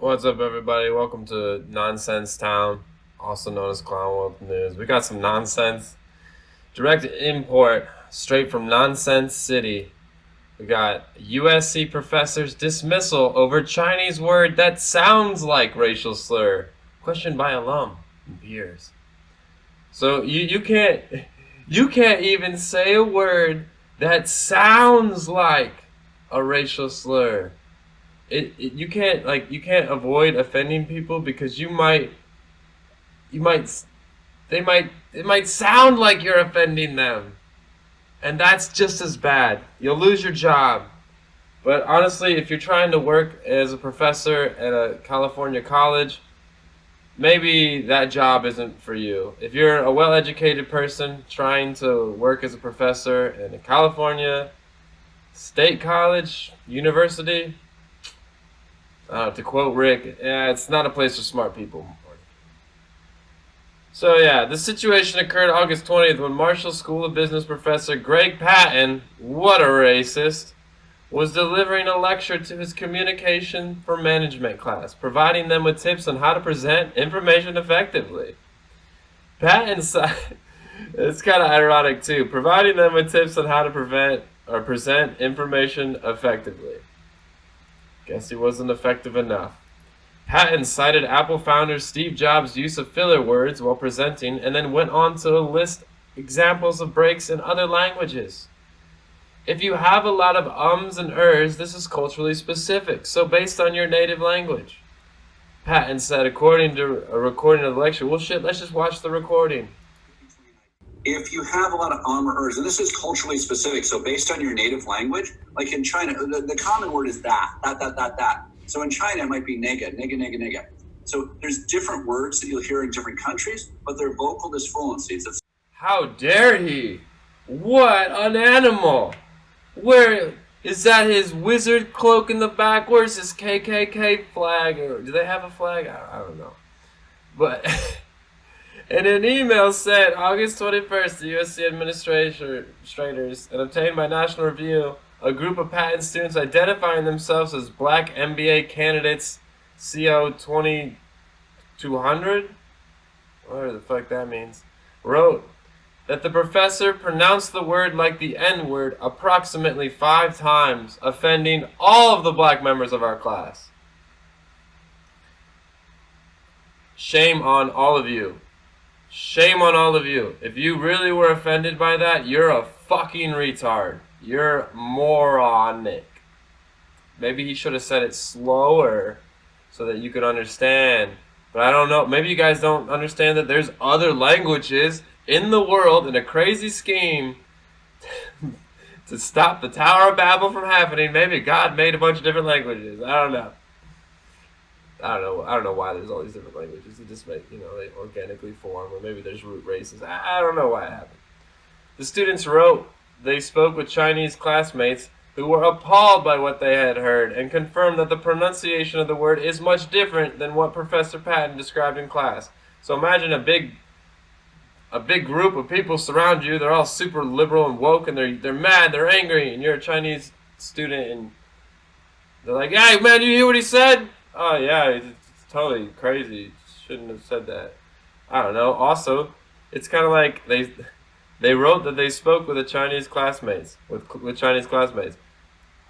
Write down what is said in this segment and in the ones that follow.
What's up, everybody? Welcome to Nonsense Town, also known as Clown World News. We got some nonsense. Direct import straight from Nonsense City. We got USC professor's dismissal over Chinese word that sounds like racial slur. Questioned by alum and peers. So you, you can't you can't even say a word that sounds like a racial slur it, it you can't like you can't avoid offending people because you might you might they might it might sound like you're offending them. And that's just as bad. You'll lose your job. But honestly if you're trying to work as a professor at a california college maybe that job isn't for you. If you're a well-educated person trying to work as a professor in a california state college university uh, to quote Rick, yeah, it's not a place for smart people. So yeah, the situation occurred August 20th when Marshall School of Business professor Greg Patton, what a racist, was delivering a lecture to his communication for management class, providing them with tips on how to present information effectively. Patton it's kind of ironic too, providing them with tips on how to prevent or present information effectively. Guess he wasn't effective enough. Patton cited Apple founder Steve Jobs' use of filler words while presenting and then went on to list examples of breaks in other languages. If you have a lot of ums and ers, this is culturally specific, so based on your native language. Patton said, according to a recording of the lecture, well, shit, let's just watch the recording if you have a lot of or and this is culturally specific, so based on your native language, like in China, the, the common word is that, that, that, that, that. So in China, it might be nega, nega, nega, nega. So there's different words that you'll hear in different countries, but they're vocal disfluencies. It's How dare he? What an animal! Where is that his wizard cloak in the back? Where's his KKK flag? Or do they have a flag? I, I don't know. But In an email sent August 21st to USC administrators and obtained by National Review, a group of Patton students identifying themselves as black MBA candidates CO 2200, whatever the fuck that means, wrote that the professor pronounced the word like the N word approximately five times, offending all of the black members of our class. Shame on all of you. Shame on all of you. If you really were offended by that, you're a fucking retard. You're moronic. Maybe he should have said it slower so that you could understand. But I don't know. Maybe you guys don't understand that there's other languages in the world in a crazy scheme to stop the Tower of Babel from happening. Maybe God made a bunch of different languages. I don't know. I don't know. I don't know why there's all these different languages. It just make you know they organically form, or maybe there's root races. I, I don't know why it happened. The students wrote they spoke with Chinese classmates who were appalled by what they had heard and confirmed that the pronunciation of the word is much different than what Professor Patton described in class. So imagine a big a big group of people surround you. They're all super liberal and woke, and they're they're mad, they're angry, and you're a Chinese student, and they're like, "Hey, man, you hear what he said?" Oh yeah, it's, totally crazy. Shouldn't have said that. I don't know. Also, it's kind of like they they wrote that they spoke with the Chinese classmates with with Chinese classmates.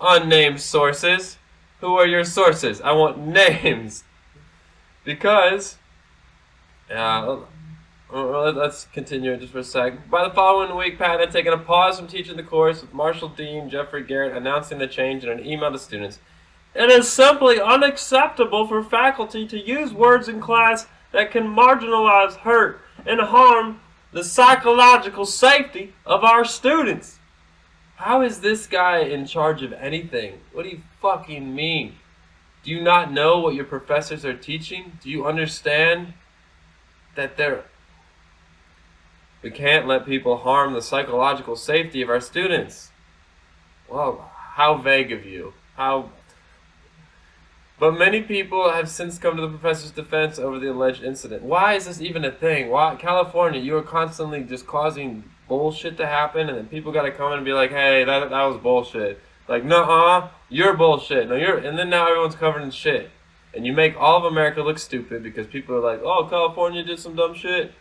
Unnamed sources. Who are your sources? I want names. Because, yeah, well, let's continue just for a sec. By the following week, Pat had taken a pause from teaching the course with Marshall Dean Geoffrey Garrett announcing the change in an email to students. It is simply unacceptable for faculty to use words in class that can marginalize, hurt, and harm the psychological safety of our students. How is this guy in charge of anything? What do you fucking mean? Do you not know what your professors are teaching? Do you understand that they're. We can't let people harm the psychological safety of our students. Well, how vague of you. How but many people have since come to the professor's defense over the alleged incident. Why is this even a thing? Why California? You are constantly just causing bullshit to happen, and then people got to come in and be like, "Hey, that that was bullshit." Like, no, uh, you're bullshit. No, you're, and then now everyone's covered in shit. and you make all of America look stupid because people are like, oh, California did some dumb shit,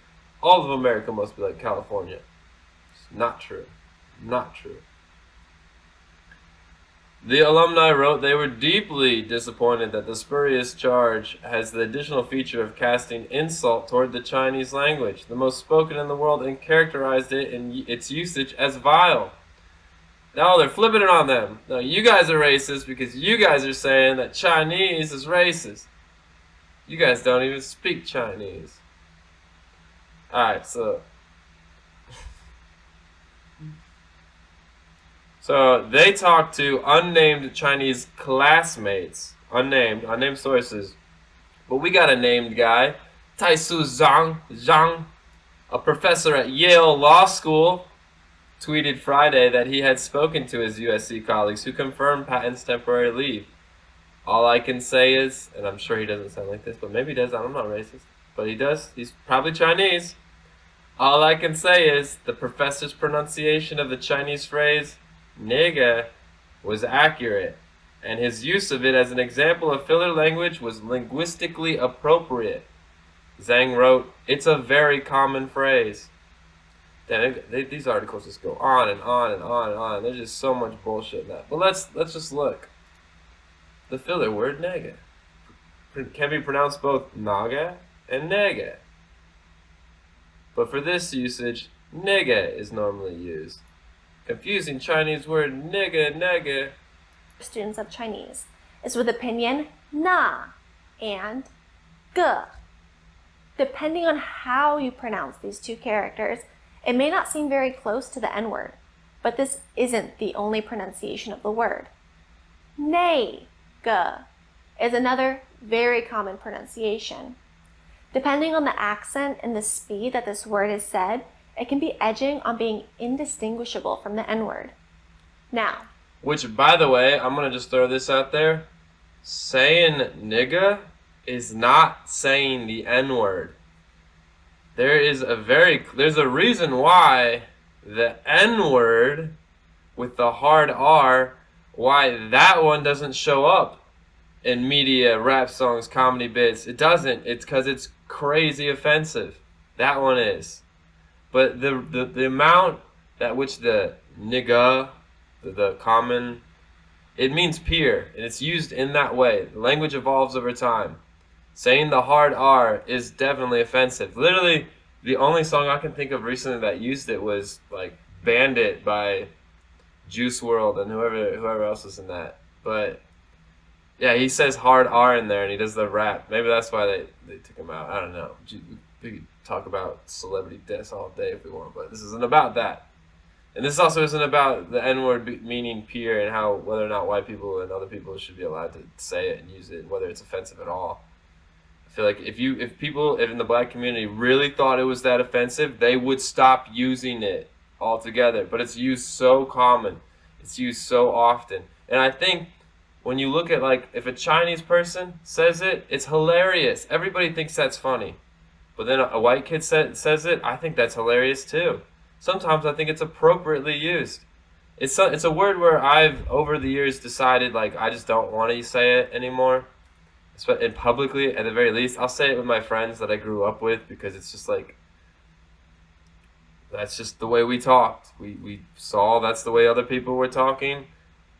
all of America must be like California. It's not true. Not true. The alumni wrote they were deeply disappointed that the spurious charge has the additional feature of casting insult toward the Chinese language, the most spoken in the world, and characterized it in its usage as vile. Now they're flipping it on them. No, you guys are racist because you guys are saying that Chinese is racist. You guys don't even speak Chinese. Alright, so So they talked to unnamed Chinese classmates, unnamed, unnamed sources. But we got a named guy, Taisu Zhang, Zhang, a professor at Yale Law School, tweeted Friday that he had spoken to his USC colleagues who confirmed Patton's temporary leave. All I can say is, and I'm sure he doesn't sound like this, but maybe he does, I'm not racist, but he does, he's probably Chinese. All I can say is the professor's pronunciation of the Chinese phrase nigga was accurate, and his use of it as an example of filler language was linguistically appropriate. Zhang wrote, It's a very common phrase. Damn, they, these articles just go on and on and on and on. There's just so much bullshit in that. But let's let's just look. The filler word nega can be pronounced both naga and nega. But for this usage, nigga is normally used confusing Chinese word nigga, nigga. Students of Chinese is with the pinyin na and ge. Depending on how you pronounce these two characters, it may not seem very close to the N word, but this isn't the only pronunciation of the word. Nay, ge is another very common pronunciation. Depending on the accent and the speed that this word is said, it can be edging on being indistinguishable from the N word. Now, which, by the way, I'm gonna just throw this out there. Saying nigga is not saying the N word. There is a very there's a reason why the N word with the hard R, why that one doesn't show up in media, rap songs, comedy bits. It doesn't. It's because it's crazy offensive. That one is. But the, the, the amount at which the nigga, the, the common, it means peer, and it's used in that way. The language evolves over time. Saying the hard R is definitely offensive. Literally, the only song I can think of recently that used it was like Bandit by Juice WRLD and whoever whoever else was in that. But yeah, he says hard R in there and he does the rap. Maybe that's why they, they took him out. I don't know we could talk about celebrity deaths all day if we want, but this isn't about that. And this also isn't about the N word meaning peer and how whether or not white people and other people should be allowed to say it and use it, whether it's offensive at all. I feel like if you if people if in the black community really thought it was that offensive, they would stop using it altogether. But it's used so common, it's used so often, and I think when you look at like if a Chinese person says it, it's hilarious. Everybody thinks that's funny. But then a white kid sa- says it, I think that's hilarious too. Sometimes I think it's appropriately used. It's a, it's a word where I've over the years decided like I just don't want to say it anymore. And publicly, at the very least, I'll say it with my friends that I grew up with because it's just like that's just the way we talked. We we saw that's the way other people were talking.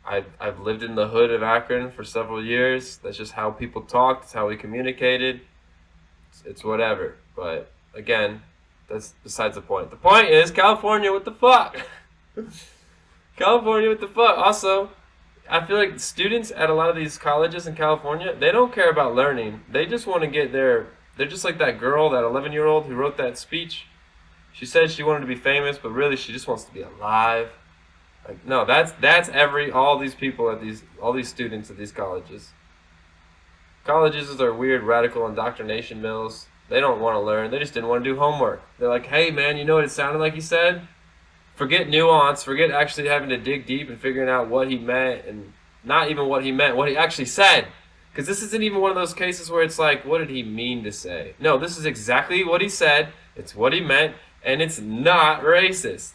I've, I've lived in the hood of Akron for several years. That's just how people talked. It's how we communicated. It's, it's whatever. But again, that's besides the point. The point is California. What the fuck? California. What the fuck? Also, I feel like students at a lot of these colleges in California, they don't care about learning. They just want to get their. They're just like that girl, that 11 year old who wrote that speech. She said she wanted to be famous, but really she just wants to be alive. Like no, that's that's every all these people at these all these students at these colleges. Colleges are weird radical indoctrination mills. They don't want to learn. They just didn't want to do homework. They're like, hey, man, you know what it sounded like he said? Forget nuance. Forget actually having to dig deep and figuring out what he meant and not even what he meant, what he actually said. Because this isn't even one of those cases where it's like, what did he mean to say? No, this is exactly what he said. It's what he meant, and it's not racist.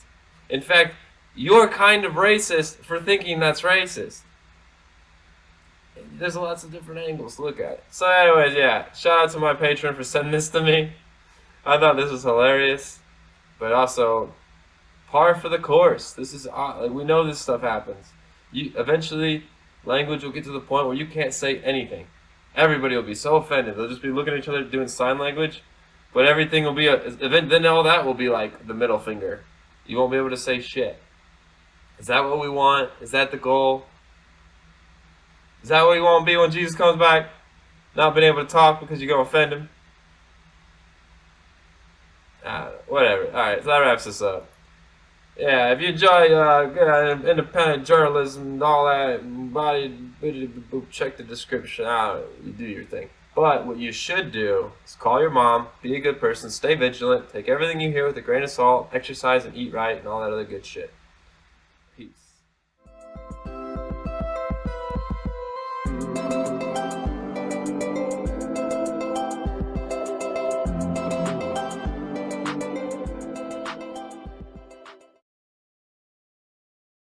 In fact, you're kind of racist for thinking that's racist. There's lots of different angles to look at. it. So, anyways, yeah. Shout out to my patron for sending this to me. I thought this was hilarious, but also par for the course. This is uh, like we know this stuff happens. You eventually language will get to the point where you can't say anything. Everybody will be so offended. They'll just be looking at each other doing sign language, but everything will be a event. Then all that will be like the middle finger. You won't be able to say shit. Is that what we want? Is that the goal? Is that what you want to be when Jesus comes back? Not being able to talk because you're gonna offend him. Uh, whatever. All right, so that wraps this up. Yeah, if you enjoy uh, good, independent journalism and all that, body, check the description out. You do your thing. But what you should do is call your mom, be a good person, stay vigilant, take everything you hear with a grain of salt, exercise and eat right, and all that other good shit.